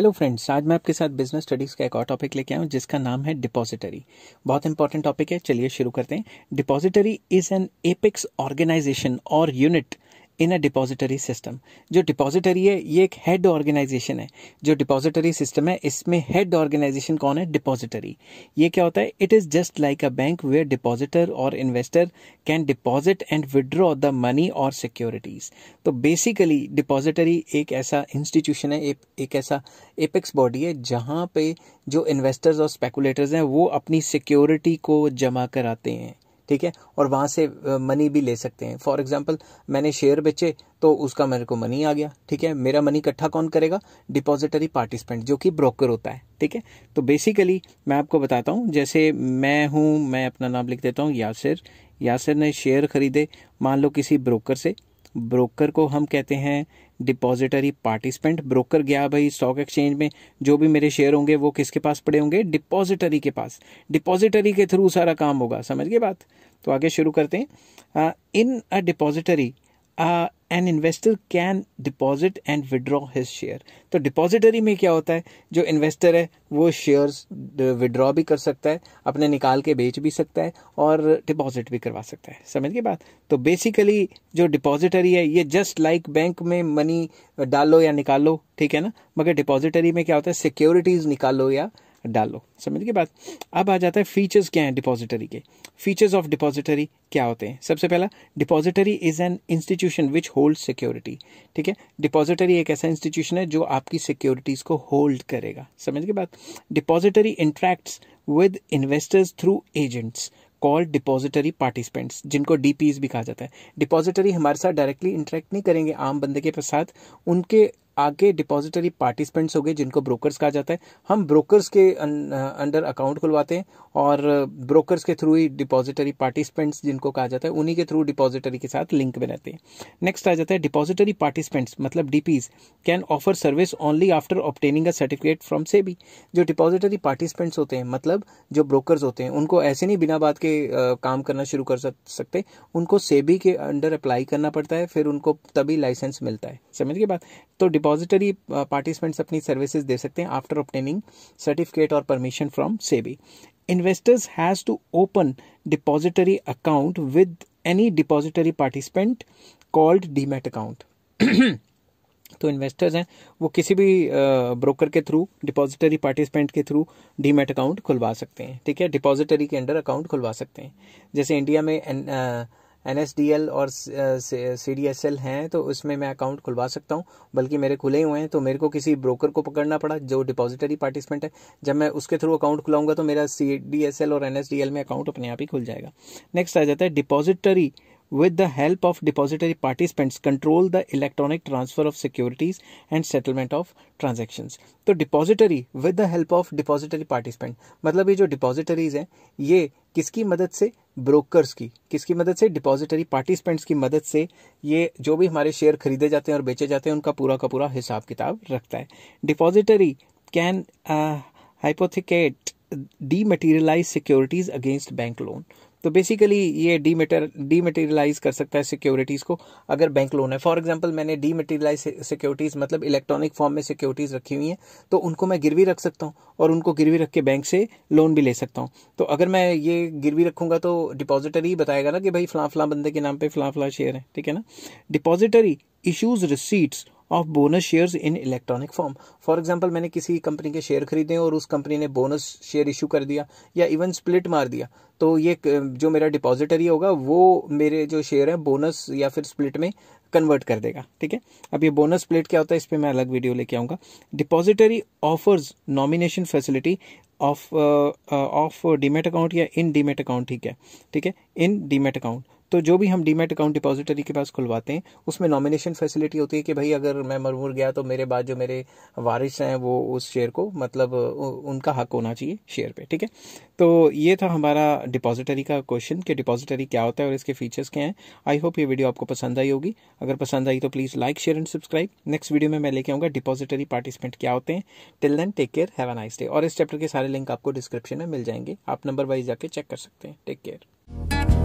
Hello friends आज मैं आपके साथ बिज़नेस स्टडीज़ का एक और टॉपिक लेके आया हूँ, जिसका नाम है डिपॉजिटरी बहुत इंपॉर्टेंट टॉपिक है। चलिए शुरू करते हैं। Depository is an apex organisation और unit in a depository system जो डिपॉजिटरी है ये एक हेड ऑर्गेनाइजेशन है. जो डिपॉजिटरी सिस्टम है इसमें हेड ऑर्गेनाइजेशन कौन है? डिपॉजिटरी ये क्या होता है? It is just like a bank where depositor और investor can deposit and withdraw the money और सिक्योरिटीज तो बेसिकली डिपॉजिटरी एक ऐसा इंस्टीट्यूशन है एक, ऐसा एपेक्स बॉडी है जहाँ पे जो इन्वेस्टर्स और स्पेकुलेटर्स हैं वो अपनी सिक्योरिटी को जमा कराते हैं. ठीक है? और वहाँ से मनी भी ले सकते हैं। फॉर एग्ज़ाम्पल मैंने शेयर बेचे तो उसका मेरे को मनी आ गया, ठीक है? मेरा मनी इकट्ठा कौन करेगा? डिपॉजिटरी पार्टिसिपेंट जो कि ब्रोकर होता है, ठीक है? तो बेसिकली मैं आपको बताता हूँ, जैसे मैं हूँ, मैं अपना नाम लिख देता हूँ, यासिर। यासिर ने शेयर खरीदे, मान लो किसी ब्रोकर से। ब्रोकर को हम कहते हैं डिपॉजिटरी पार्टिसिपेंट, ब्रोकर गया भाई स्टॉक एक्सचेंज में, जो भी मेरे शेयर होंगे, वो किसके पास पड़े होंगे? डिपॉजिटरी के पास। डिपॉजिटरी के थ्रू सारा काम होगा, समझ गए बात? तो आगे शुरू करते हैं। In a depository an investor can deposit and withdraw his share तो डिपॉजिटरी में क्या होता है? जो इन्वेस्टर है, वो शेयर्स विड्रॉ भी कर सकता है, अपने निकाल के बेच भी सकता है और डिपॉजिट भी करवा सकता है। समझ गए बात? तो बेसिकली जो डिपॉजिटरी है, ये जस्ट लाइक बैंक में मनी डालो या निकालो, ठीक है ना? मगर डिपॉजिटरी में क्या होता है? सिक्योरिटीज निकालो या डालो। समझ के बाद अब आ जाता है फीचर्स क्या हैं डिपॉजिटरी के। फीचर्स ऑफ़ डिपॉजिटरी क्या होते हैं? सबसे पहला depository is an institution which hold security ठीक है? डिपॉजिटरी एक ऐसा इंस्टीट्यूशन है जो आपकी सिक्योरिटीज को होल्ड करेगा। समझ के बाद depository interacts with investors through agents called depository participants जिनको डीपीज भी कहा जाता है। डिपॉजिटरी हमारे साथ डायरेक्टली इंटरेक्ट नहीं करेंगे, आम बंदे के साथ। उनके आगे डिपॉजिटरी पार्टिसिपेंट्स हो गए जिनको ब्रोकर्स कहा जाता है। हम ब्रोकर्स के अंडर अकाउंट खुलवाते हैं और ब्रोकर्स के थ्रू ही डिपॉजिटरी पार्टिसिपेंट्स जिनको कहा जाता है, उन्हीं के थ्रू डिपॉजिटरी के साथ लिंक में रहते हैं। नेक्स्ट आ जाता है डिपॉजिटरी पार्टिसिपेंट्स मतलब DPs can offer service only after obtaining a certificate from SEBI जो डिपॉजिटरी पार्टिसिपेंट्स होते हैं मतलब जो ब्रोकर्स होते हैं, उनको ऐसे नहीं बिना बात के काम करना शुरू कर सकते। उनको सेबी के अंडर अप्लाई करना पड़ता है, फिर उनको तभी लाइसेंस मिलता है। समझ के बात? तो डिपॉजिटरी पार्टिसिपेंट्स अपनी सर्विसेज़ दे सकते हैं आफ्टर ऑप्टेनिंग सर्टिफिकेट और permission from SEBI investors has to open depository account with any depository participant called demat account तो इन्वेस्टर्स हैं, वो किसी भी ब्रोकर के थ्रू डिपॉजिटरी पार्टिसिपेंट के थ्रू डीमेट अकाउंट खुलवा सकते हैं। ठीक है डिपॉजिटरी के अंडर अकाउंट खुलवा सकते हैं। जैसे इंडिया में एन, एस डी एल और सी डी एस एल हैं तो उसमें मैं अकाउंट खुलवा सकता हूँ। बल्कि मेरे खुले हुए हैं तो मेरे को किसी ब्रोकर को पकड़ना पड़ा जो डिपॉजिटरी पार्टिसिपेंट है। जब मैं उसके थ्रू अकाउंट खुलाऊँगा तो मेरा सी डी एस एल और एन एस डी एल में अकाउंट अपने आप ही खुल जाएगा। नेक्स्ट आ जाता है depository with the help of depository participants, control the electronic transfer of securities and settlement of transactions. तो depository with the help of depository participant मतलब ये जो डिपॉजिटरीज हैं, ये किसकी मदद से? ब्रोकर्स की। किसकी मदद से? डिपॉजिटरी पार्टिसिपेंट्स की मदद से ये जो भी हमारे शेयर खरीदे जाते हैं और बेचे जाते हैं, उनका पूरा का पूरा हिसाब किताब रखता है। Depository can hypothecate dematerialise securities against bank loan तो बेसिकली ये डीमेटर डीमेटेरियलाइज कर सकता है सिक्योरिटीज को, अगर बैंक लोन है। फॉर एग्जांपल मैंने डीमेटेरियलाइज सिक्योरिटीज मतलब इलेक्ट्रॉनिक फॉर्म में सिक्योरिटीज रखी हुई हैं तो उनको मैं गिरवी रख सकता हूँ और उनको गिरवी रख के बैंक से लोन भी ले सकता हूँ। तो अगर मैं ये गिरवी रखूँगा तो डिपॉजिटरी बताएगा ना कि भाई फला बंदे के नाम पर फला शेयर है, ठीक है ना? Depository issues receipts of bonus shares in electronic form for example मैंने किसी कंपनी के शेयर खरीदे और उस कंपनी ने बोनस शेयर इशू कर दिया या इवन स्प्लिट मार दिया तो ये जो मेरा डिपॉजिटरी होगा, वो मेरे जो शेयर है बोनस या फिर स्प्लिट में कन्वर्ट कर देगा, ठीक है? अब ये बोनस स्प्लिट क्या होता है, इस पर मैं अलग वीडियो लेके आऊँगा। Depository offers nomination facility of of demat account या इन डीमेट अकाउंट ठीक है? ठीक है? इन डीमेट अकाउंट तो जो भी हम डीमेट अकाउंट डिपॉजिटरी के पास खुलवाते हैं, उसमें नॉमिनेशन फैसिलिटी होती है कि भाई अगर मैं मरमूर गया तो मेरे बाद जो मेरे वारिस हैं वो उस शेयर को मतलब उनका हक होना चाहिए शेयर पे, ठीक है? तो ये था हमारा डिपॉजिटरी का क्वेश्चन कि डिपॉजिटरी क्या होता है और इसके फीचर्स क्या हैं। आई होप ये वीडियो आपको पसंद आई होगी। अगर पसंद आई तो please like share and subscribe next video में मैं लेके आऊँगा डिपॉजिटरी पार्टिसिपेंट क्या होते हैं। Till then take care have a nice day और इस चैप्टर के सारे लिंक आपको डिस्क्रिप्शन में मिल जाएँगे। आप नंबर वाइज जाके चेक कर सकते हैं। Take care